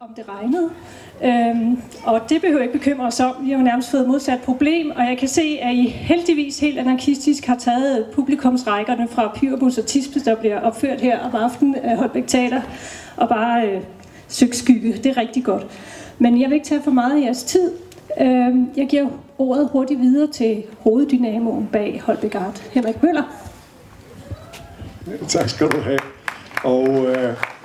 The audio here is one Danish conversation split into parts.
om det regnede. Øhm, og det behøver ikke bekymre os om. Vi har jo nærmest fået modsat problem, og jeg kan se, at I heldigvis helt anarkistisk har taget publikumsrækkerne fra Pyrbus og Tispe, der bliver opført her om aftenen af Holbæk Teater, og bare øh, søgt skygge. Det er rigtig godt. Men jeg vil ikke tage for meget af jeres tid. Øhm, jeg giver ordet hurtigt videre til hoveddynamoen bag Holbæk Art, Henrik Møller. Tak skal du have. Og øh,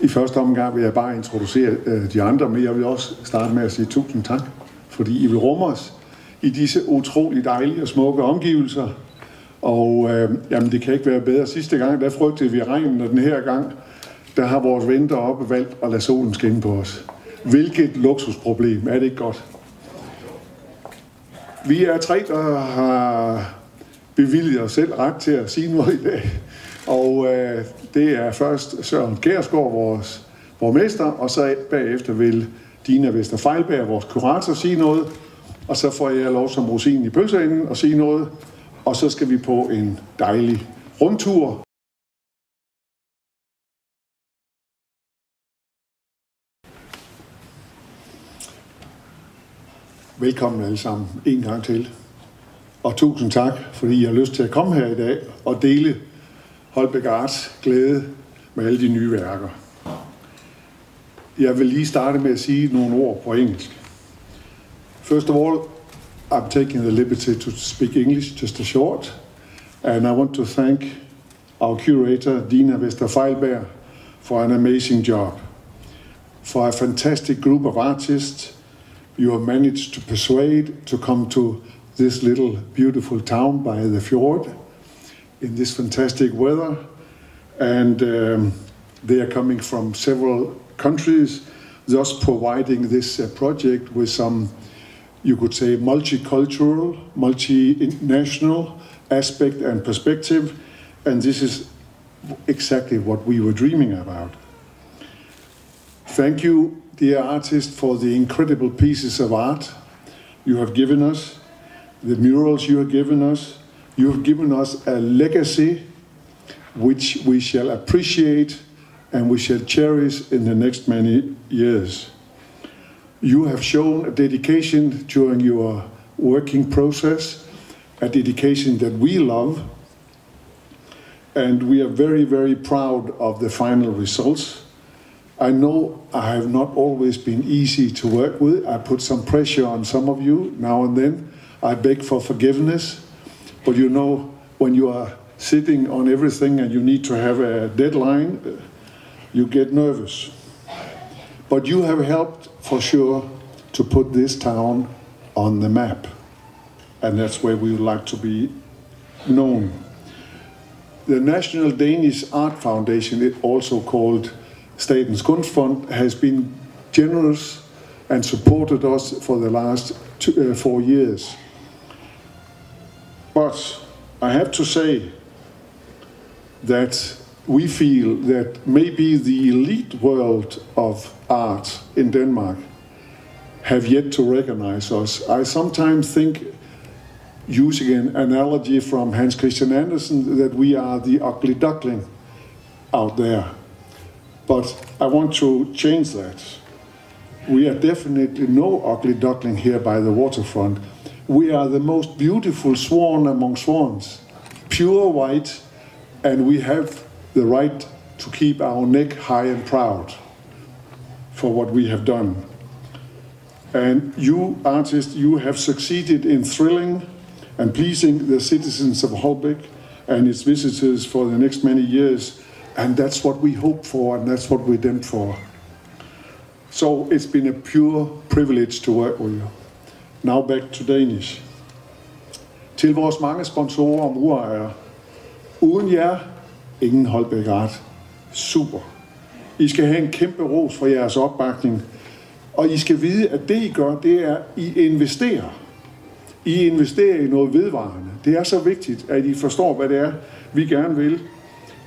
i første omgang vil jeg bare introducere øh, de andre, men jeg vil også starte med at sige tusind tak, fordi I vil rumme os i disse utrolig dejlige og smukke omgivelser. Og øh, jamen, det kan ikke være bedre. Sidste gang, der frygtede vi regnen, og den her gang, der har vores ven deroppe valgt at lade solen skinne på os. Hvilket luksusproblem, er det ikke godt? Vi er tre, der har bevilget os selv ret til at sige noget i dag. Og øh, det er først Søren Gersgaard, vores borgmester, og så bagefter vil Dina Vester Fejlberg, vores kurator, sige noget. Og så får jeg lov som rosin i pølseenden og sige noget. Og så skal vi på en dejlig rundtur. Velkommen alle sammen en gang til. Og tusind tak, fordi I har lyst til at komme her i dag og dele Holbæk Arts glæde med alle de nye værker. Jeg vil lige starte med at sige nogle ord på engelsk. First of all, I'm taking the liberty to speak English just a short, and I want to thank our curator, Dina Vesterfeilberg, for an amazing job. For a fantastic group of artists you have managed to persuade to come to this little beautiful town by the fjord in this fantastic weather. And um, they are coming from several countries, thus providing this uh, project with some, you could say, multicultural, multinational aspect and perspective. And this is exactly what we were dreaming about. Thank you, dear artist, for the incredible pieces of art you have given us, the murals you have given us. You have given us a legacy which we shall appreciate and we shall cherish in the next many years. You have shown a dedication during your working process, a dedication that we love, and we are very, very proud of the final results. I know I have not always been easy to work with. I put some pressure on some of you now and then. I beg for forgiveness. But you know, when you are sitting on everything and you need to have a deadline, you get nervous. But you have helped for sure to put this town on the map. And that's where we would like to be known. The National Danish Art Foundation, it also called Statens Kunstfond, has been generous and supported us for the last two, uh, four years. But I have to say that we feel that maybe the elite world of art in Denmark have yet to recognize us. I sometimes think, using an analogy from Hans Christian Andersen, that we are the ugly duckling out there. But I want to change that. We are definitely no ugly duckling here by the waterfront. We are the most beautiful swan among swans, pure white, and we have the right to keep our neck high and proud for what we have done. And you, artists, you have succeeded in thrilling and pleasing the citizens of Holbeck and its visitors for the next many years. And that's what we hope for, and that's what we're done for. So it's been a pure privilege to work with you. Now back to Danish. Til vores mange sponsorer og murejere. Uden jer, ingen Holbæk Art. Super. I skal have en kæmpe ros for jeres opbakning. Og I skal vide, at det I gør, det er, at I investerer. I investerer i noget vedvarende. Det er så vigtigt, at I forstår, hvad det er, vi gerne vil.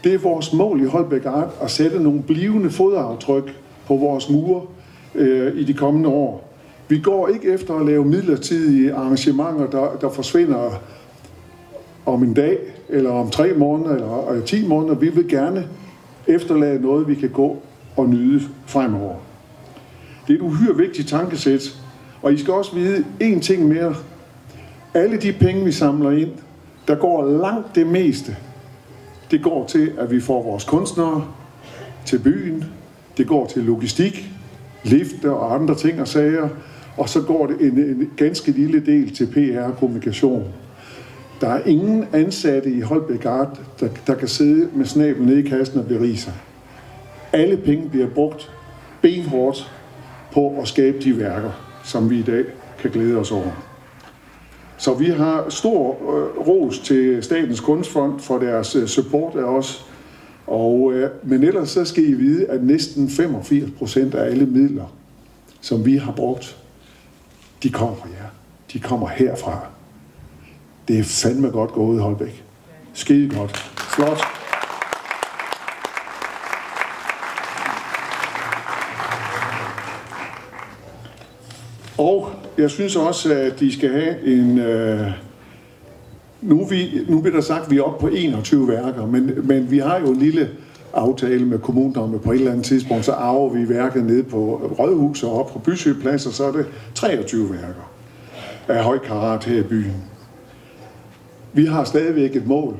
Det er vores mål i Holbæk Art at sætte nogle blivende fodaftryk på vores mure øh, i de kommende år. Vi går ikke efter at lave midlertidige arrangementer, der, der forsvinder om en dag, eller om tre måneder, eller, eller ti måneder. Vi vil gerne efterlade noget, vi kan gå og nyde fremover. Det er et uhyre vigtigt tankesæt, og I skal også vide én ting mere. Alle de penge, vi samler ind, der går langt det meste. Det går til, at vi får vores kunstnere til byen. Det går til logistik, lifte og andre ting og sager. Og så går det en, en ganske lille del til PR og kommunikation. Der er ingen ansatte i Holbæk Art, der, der kan sidde med snablen nede i kassen og berige sig. Alle penge bliver brugt benhårdt på at skabe de værker, som vi i dag kan glæde os over. Så vi har stor øh, ros til Statens Kunstfond for deres øh, support af os. Og, øh, men ellers så skal I vide, at næsten 85 procent af alle midler, som vi har brugt, de kommer fra jer. De kommer herfra. Det er fandme godt gået, Holbæk. Skide godt. Flot. Og jeg synes også, at de skal have en... Øh, nu, vi, nu bliver der sagt, at vi er oppe på 21 værker, men, men vi har jo en lille aftale med kommunen om, at på et eller andet tidspunkt, så arver vi værket ned på Rødhus og op på Bysøplads, og så er det 23 værker af høj karat her i byen. Vi har stadigvæk et mål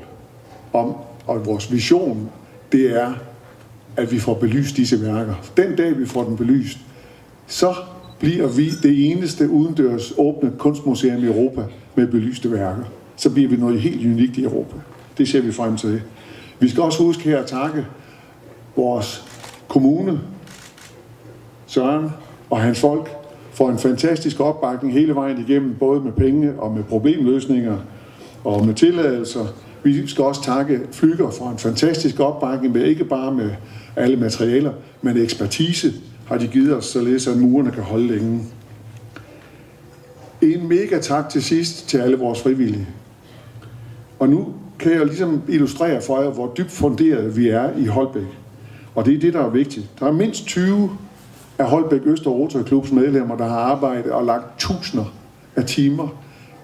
om, og vores vision, det er, at vi får belyst disse værker. Den dag, vi får dem belyst, så bliver vi det eneste udendørs åbne kunstmuseum i Europa med belyste værker. Så bliver vi noget helt unikt i Europa. Det ser vi frem til. Vi skal også huske her at takke vores kommune, Søren og hans folk, for en fantastisk opbakning hele vejen igennem, både med penge og med problemløsninger og med tilladelser. Vi skal også takke Flyger for en fantastisk opbakning, med ikke bare med alle materialer, men ekspertise har de givet os, således at murene kan holde længe. En mega tak til sidst til alle vores frivillige. Og nu kan jeg ligesom illustrere for jer, hvor dybt funderet vi er i Holbæk. Og det er det, der er vigtigt. Der er mindst 20 af Holbæk Øster Rotary Klubs medlemmer, der har arbejdet og lagt tusinder af timer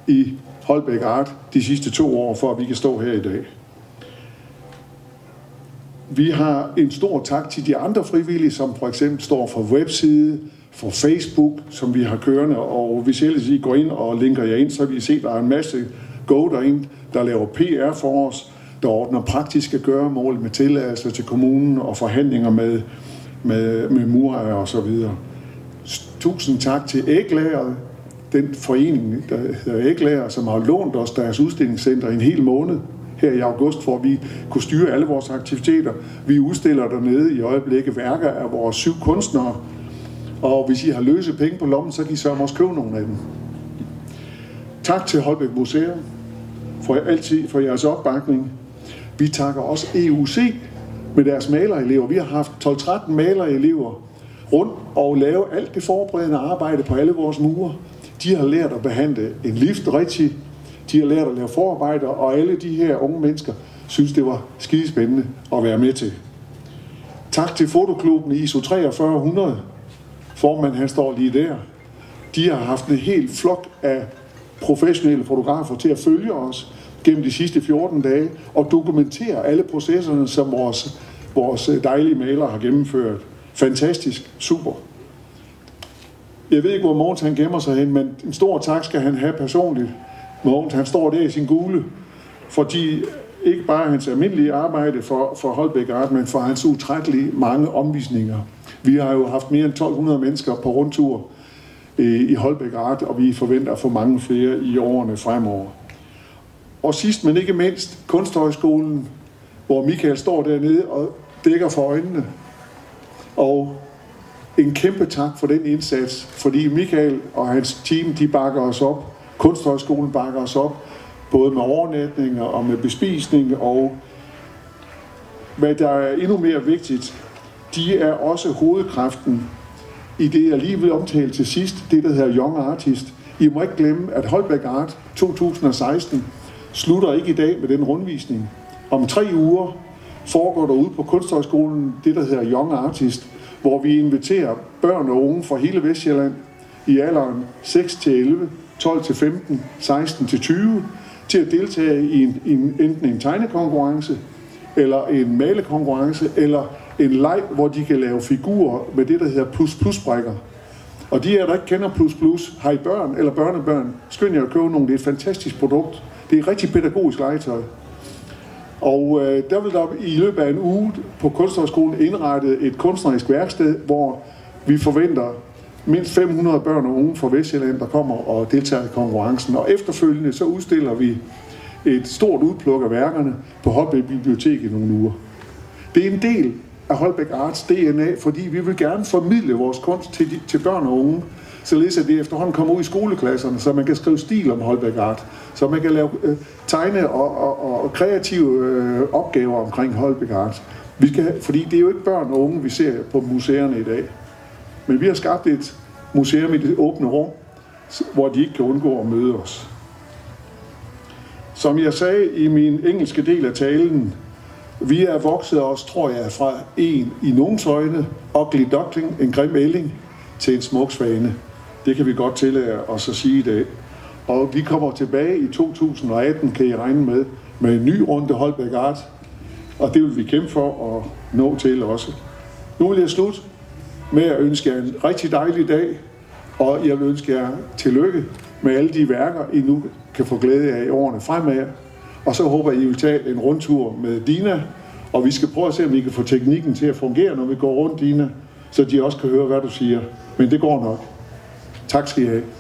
i Holbæk Art de sidste to år, for at vi kan stå her i dag. Vi har en stor tak til de andre frivillige, som for eksempel står for webside, for Facebook, som vi har kørende, og hvis ellers I går ind og linker jer ind, så vil I se, at der er en masse go derinde, der laver PR for os, der ordner praktiske gøremål med tilladelse til kommunen og forhandlinger med, med, med murer og så videre. Tusind tak til Æglæret, den forening, der hedder Æglærer, som har lånt os deres udstillingscenter en hel måned her i august, for at vi kunne styre alle vores aktiviteter. Vi udstiller dernede i øjeblikket værker af vores syv kunstnere, og hvis I har løse penge på lommen, så kan I sørge også købe nogle af dem. Tak til Holbæk Museum for altid for jeres opbakning. Vi takker også EUC med deres malerelever. Vi har haft 12-13 malerelever rundt og lave alt det forberedende arbejde på alle vores mure. De har lært at behandle en lift rigtigt. De har lært at lave forarbejder, og alle de her unge mennesker synes, det var skidespændende at være med til. Tak til fotoklubben ISO 4300. Formanden han står lige der. De har haft en helt flok af professionelle fotografer til at følge os gennem de sidste 14 dage og dokumentere alle processerne, som vores, vores dejlige malere har gennemført. Fantastisk, super. Jeg ved ikke, hvor Mogens han gemmer sig hen, men en stor tak skal han have personligt. Mogens, han står der i sin gule, fordi ikke bare hans almindelige arbejde for, for Holbæk Art, men for hans utrættelige mange omvisninger. Vi har jo haft mere end 1200 mennesker på rundtur øh, i Holbæk Art, og vi forventer at få mange flere i årene fremover. Og sidst men ikke mindst Kunsthøjskolen, hvor Michael står dernede og dækker for øjnene. Og en kæmpe tak for den indsats, fordi Michael og hans team, de bakker os op. Kunsthøjskolen bakker os op, både med overnatninger og med bespisning, og hvad der er endnu mere vigtigt, de er også hovedkraften i det, jeg lige vil omtale til sidst, det der hedder Young Artist. I må ikke glemme, at Holbæk Art 2016 slutter ikke i dag med den rundvisning. Om tre uger foregår der ude på Kunsthøjskolen det, der hedder Young Artist, hvor vi inviterer børn og unge fra hele Vestjylland i alderen 6-11, 12-15, 16-20 til at deltage i en, en, enten en tegnekonkurrence, eller en malekonkurrence, eller en leg, hvor de kan lave figurer med det, der hedder plus-plus-brækker. Og de her, der ikke kender plus plus, har I børn eller børnebørn, skynd jer at købe nogle. Det er et fantastisk produkt. Det er rigtig pædagogisk legetøj. Og øh, der vil der i løbet af en uge på Kunsthøjskolen indrettet et kunstnerisk værksted, hvor vi forventer mindst 500 børn og unge fra Vestjylland, der kommer og deltager i konkurrencen. Og efterfølgende så udstiller vi et stort udpluk af værkerne på Holbæk Bibliotek i nogle uger. Det er en del af Holbæk Arts DNA, fordi vi vil gerne formidle vores kunst til, de, til børn og unge, således at det efterhånden kommer ud i skoleklasserne, så man kan skrive stil om Holbæk Art, så man kan lave øh, tegne og, og, og kreative øh, opgaver omkring Holbæk Art. Vi skal, fordi det er jo ikke børn og unge, vi ser på museerne i dag. Men vi har skabt et museum i det åbne rum, hvor de ikke kan undgå at møde os. Som jeg sagde i min engelske del af talen, vi er vokset os, tror jeg, fra en i nogens øjne, ugly duckling, en grim ælling, til en smuk svane. Det kan vi godt tillade os at sige i dag. Og vi kommer tilbage i 2018, kan I regne med, med en ny runde Holbæk Art. Og det vil vi kæmpe for at nå til også. Nu vil jeg slutte med at ønske jer en rigtig dejlig dag, og jeg vil ønske jer tillykke med alle de værker, I nu kan få glæde af i årene fremad. Og så håber jeg, I vil tage en rundtur med Dina, og vi skal prøve at se, om vi kan få teknikken til at fungere, når vi går rundt, Dina, så de også kan høre, hvad du siger. Men det går nok. Tak skal I have.